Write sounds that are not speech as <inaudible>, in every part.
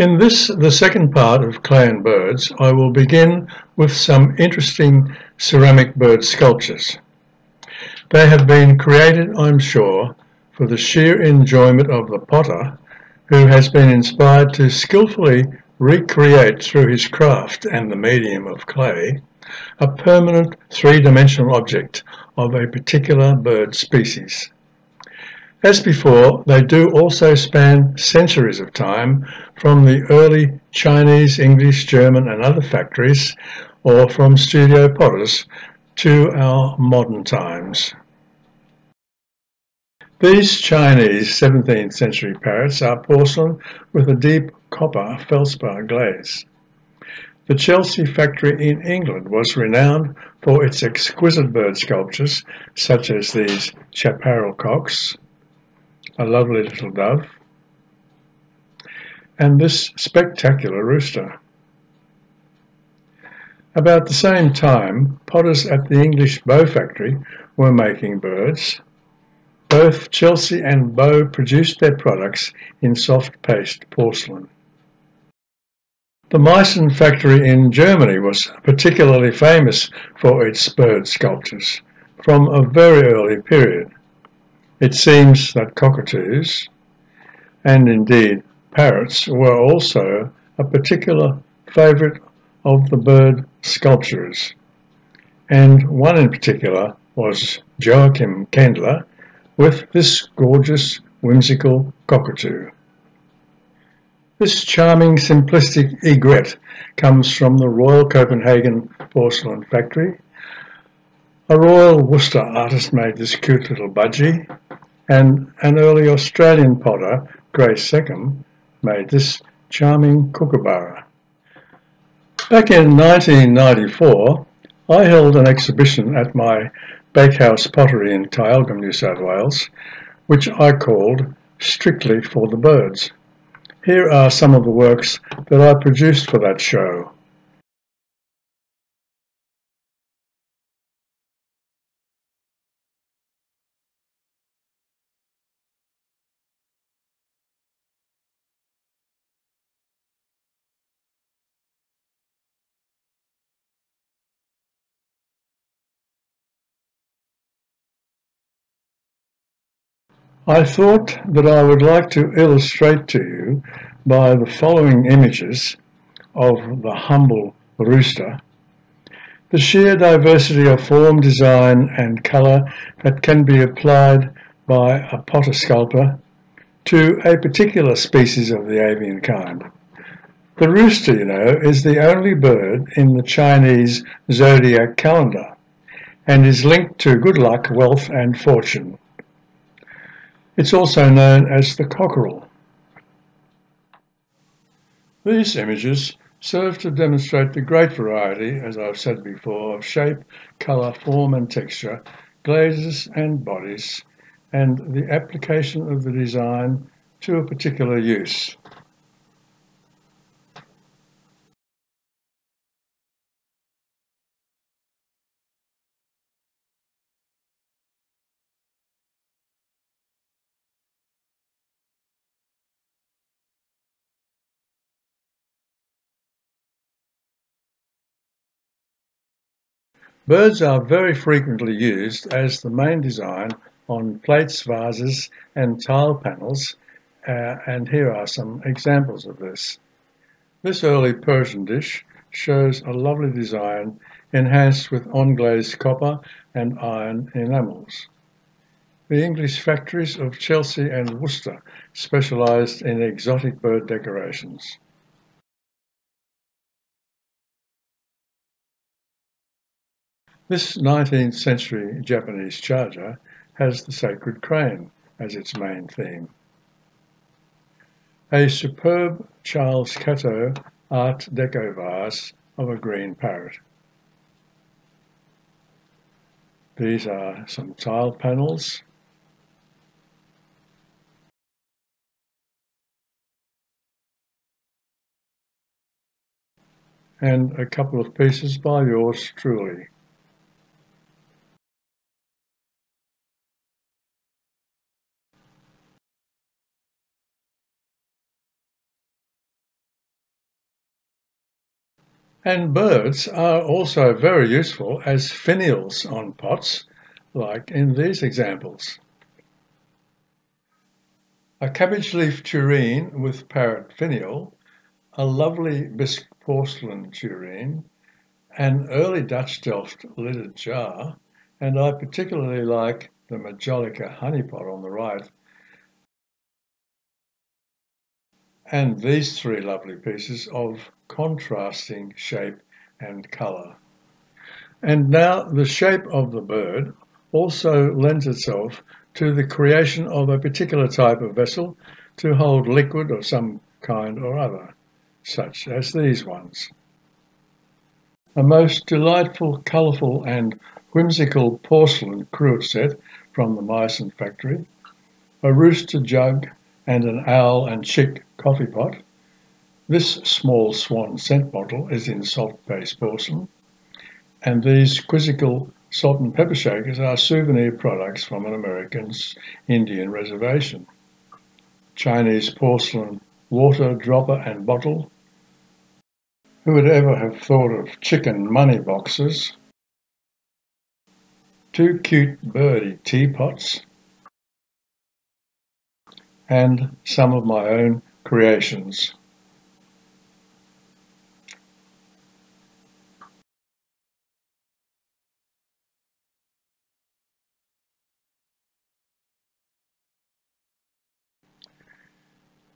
In this, the second part of Clay and Birds, I will begin with some interesting ceramic bird sculptures. They have been created, I'm sure, for the sheer enjoyment of the potter who has been inspired to skillfully recreate through his craft and the medium of clay a permanent three-dimensional object of a particular bird species. As before, they do also span centuries of time from the early Chinese, English, German and other factories or from studio potters to our modern times. These Chinese 17th century parrots are porcelain with a deep copper feldspar glaze. The Chelsea factory in England was renowned for its exquisite bird sculptures such as these chaparral cocks, a lovely little dove, and this spectacular rooster. About the same time, potters at the English Bow Factory were making birds. Both Chelsea and Bow produced their products in soft paste porcelain. The Meissen factory in Germany was particularly famous for its bird sculptures from a very early period. It seems that cockatoos, and indeed parrots, were also a particular favourite of the bird sculptors, and one in particular was Joachim Kendler with this gorgeous whimsical cockatoo. This charming simplistic egret comes from the Royal Copenhagen Porcelain Factory. A Royal Worcester artist made this cute little budgie and an early Australian potter, Grace Seccombe, made this charming kookaburra. Back in 1994, I held an exhibition at my Bakehouse Pottery in Tyalgum, New South Wales, which I called Strictly for the Birds. Here are some of the works that I produced for that show. I thought that I would like to illustrate to you by the following images of the humble rooster the sheer diversity of form, design and colour that can be applied by a potter sculptor to a particular species of the avian kind. The rooster, you know, is the only bird in the Chinese zodiac calendar and is linked to good luck, wealth and fortune. It's also known as the cockerel. These images serve to demonstrate the great variety, as I've said before, of shape, colour, form and texture, glazes and bodies, and the application of the design to a particular use. Birds are very frequently used as the main design on plates, vases and tile panels uh, and here are some examples of this. This early Persian dish shows a lovely design enhanced with on-glazed copper and iron enamels. The English factories of Chelsea and Worcester specialised in exotic bird decorations. This 19th century Japanese charger has the sacred crane as its main theme. A superb Charles Catteau Art Deco vase of a green parrot. These are some tile panels and a couple of pieces by yours truly. And birds are also very useful as finials on pots, like in these examples. A cabbage leaf tureen with parrot finial, a lovely bisque porcelain tureen, an early Dutch Delft lidded jar, and I particularly like the Majolica honeypot on the right, and these three lovely pieces of contrasting shape and colour. And now the shape of the bird also lends itself to the creation of a particular type of vessel to hold liquid of some kind or other, such as these ones. A most delightful, colourful and whimsical porcelain cruet set from the Meissen factory, a rooster jug and an owl and chick coffee pot. This small swan scent bottle is in soft paste porcelain, and these quizzical Salt and pepper shakers are souvenir products from an American Indian reservation. Chinese porcelain water dropper and bottle. Who would ever have thought of chicken money boxes? Two cute birdie teapots. And some of my own creations.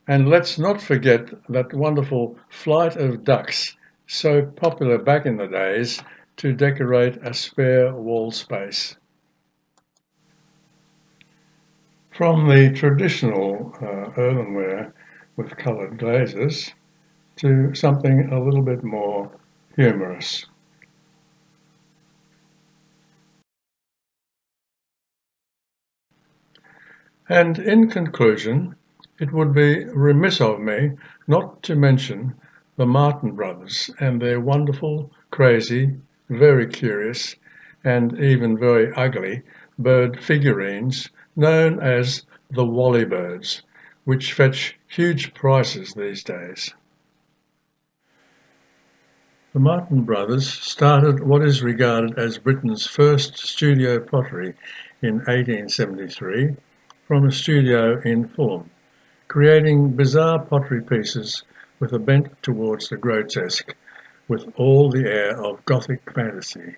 And let's not forget that wonderful flight of ducks, so popular back in the days to decorate a spare wall space. From the traditional uh, earthenware with coloured glazes to something a little bit more humorous. And in conclusion, it would be remiss of me not to mention the Martin brothers and their wonderful, crazy, very curious, and even very ugly bird figurines known as the Wally birds, which fetch huge prices these days. The Martin brothers started what is regarded as Britain's first studio pottery in 1873 from a studio in Fulham creating bizarre pottery pieces with a bent towards the grotesque, with all the air of Gothic fantasy.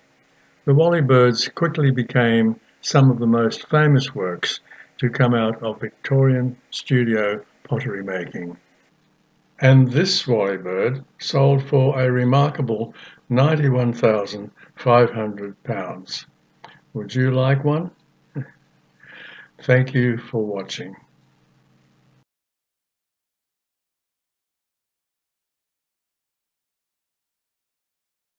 The Wally Birds quickly became some of the most famous works to come out of Victorian studio pottery making. And this Wally Bird sold for a remarkable £91,500. Would you like one? <laughs> Thank you for watching.